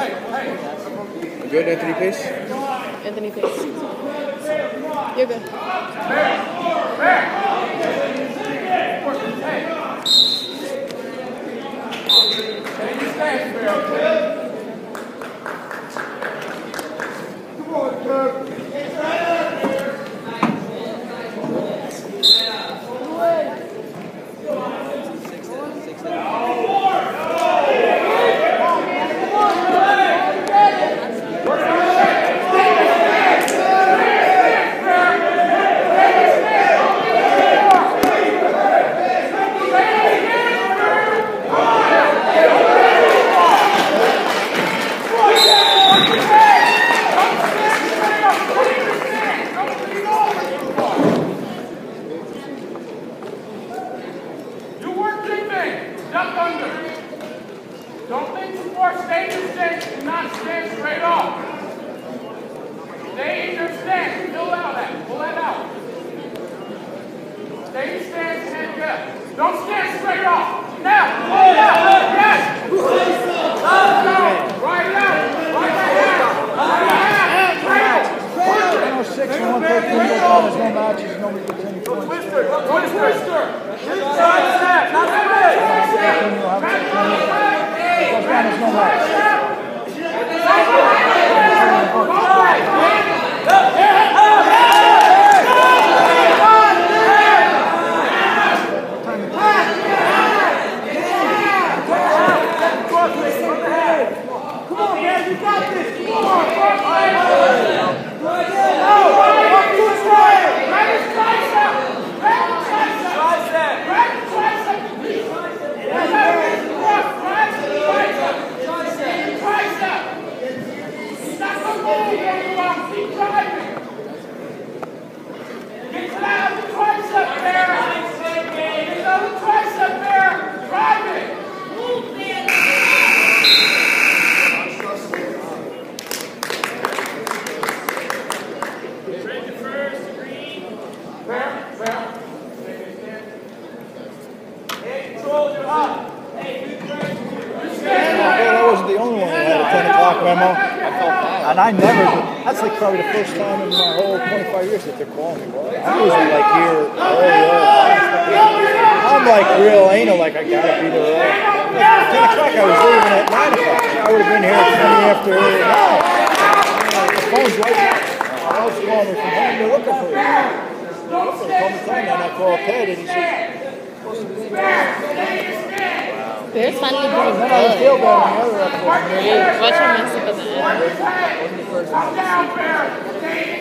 Good, Anthony Pace? Anthony Pace. You're good. You work defense. Duck under. Don't think too far. Stay in your stance and not stand straight off. Stay in your stance. Fill out that. Pull that out. Stay in your stance and head left. Don't stand straight off. Now, pull it out. Yes. Go. Right it out. Right that hand. Right that hand. Trail. 106 and 113 goes down. There's no matches. Nobody gets any points. Twister. Twister. Side step. Not the way. Goes down. There's no match. Get to that other tricep there. Get the other tricep there. Drive it. Fair, fair. Hey, control your up. Yeah, that wasn't the only one that had a 10 o'clock memo. And I never, that's like probably the first time in my whole 25 years that they're calling me. Well, I'm usually like here early. I'm like real anal, like I gotta be there early. 10 o'clock, I was leaving at 9 o'clock. I would have been here at 20 after 9. The phone's right there. I was calling me from home, they're looking for you. They told me time, and I called Ted, and he said, Bears finally doing then I was feel good. on the other. Watch him mess up at the end.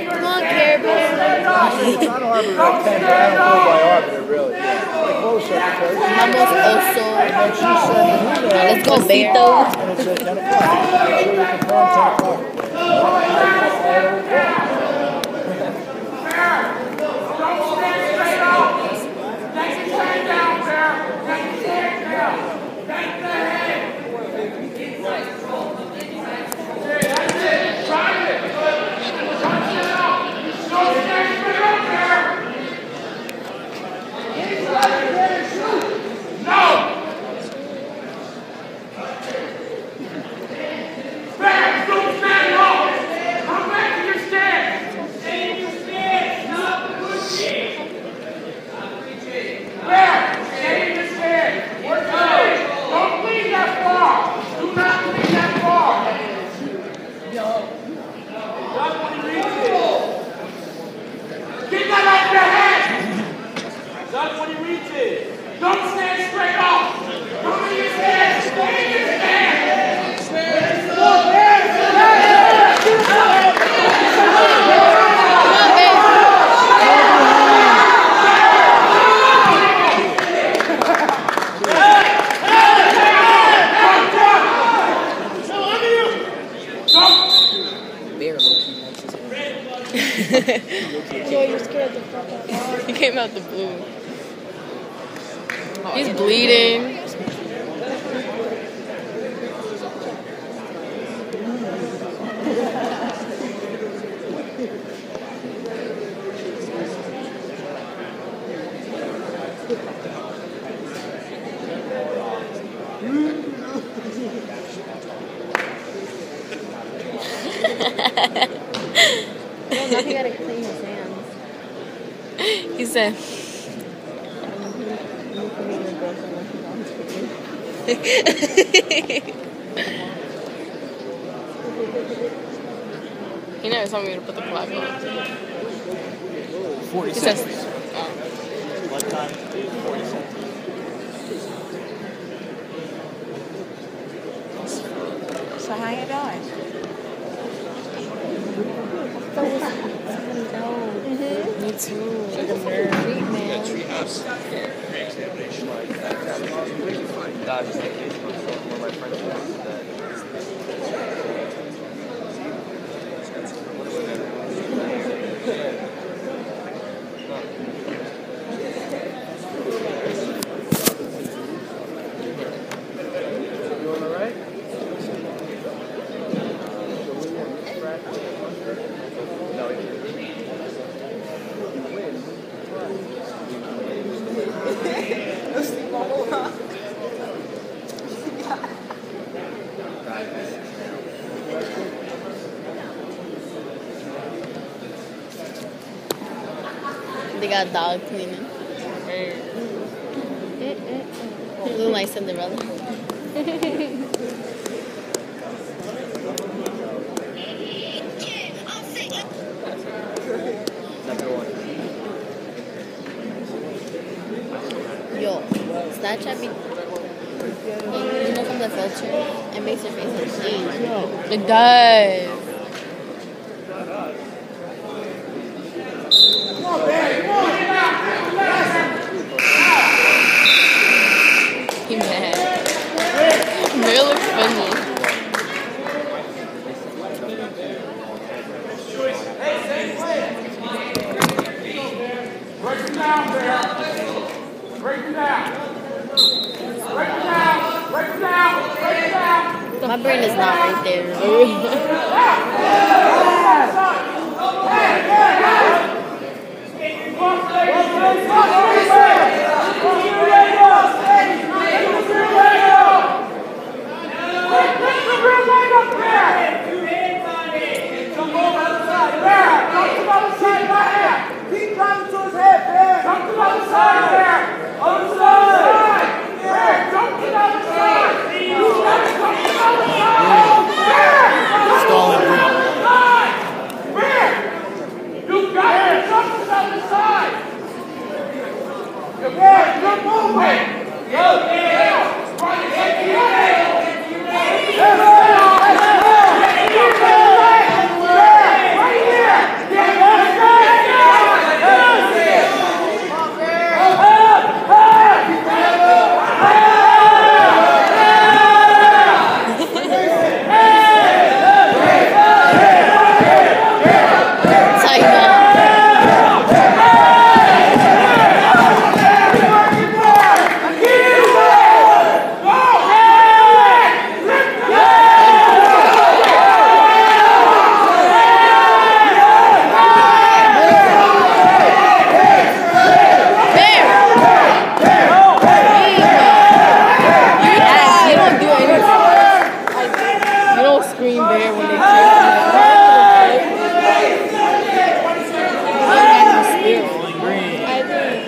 Come on, Care Bear. I don't have a right thing, but I don't go by arbiter, really. My clothes secretary, she Vamos also. And she sent an email. Let's go, Beto. And it said 10 o'clock. Make sure you confirm 10 o'clock. Don't stand straight up. Take your head down there. Take your head down. Take the head. Okay, that's it. Try it. Punch it out. Don't stand straight up there. No. Back. Don't stand up. Come back to your stand. Stay in your stand. Not the good stand. Back. Stay in your stand. Work your leg. Don't leave that far. Do not leave that far. Just when he reaches. Get that off your head. Just when he reaches. Don't stand straight up. Come in your stand. Stay in your stand. Come on, Bears. Joe, you're scared the fuck out. He came out the blue. He's bleeding. No, now he gotta clean his hands. he said, he never told me to put the clock on. 40 He says, seconds. What time? 40 seconds. so how you doing? Too. Like a nerd. Got dog cleaning. Look like Cinderella. Yo, Snapchat be. You know from the filter, it makes your face look clean. It does. He mad. Bear looks funny. Break it down. Break it down. Break it down. Break it down. Break it down. My brain is not right there. Keep coming to his head, Bear. Come to the other side, Bear. Other side. Bear, jump to the other side. You gotta come to the other side. Bear, Stalling green. Bear, you gotta jump to the other side. Bear, good movement. Go, Bear. Run it, take it away. Let's go. Let's go. Bear, right here. Yeah, let's go. Let's go. Tighten up. Bear! You don't do anything. You don't scream bear when they kill you. Stalling green. I think.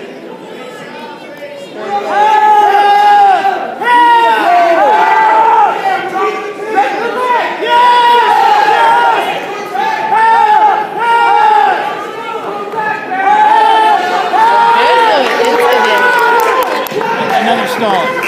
Another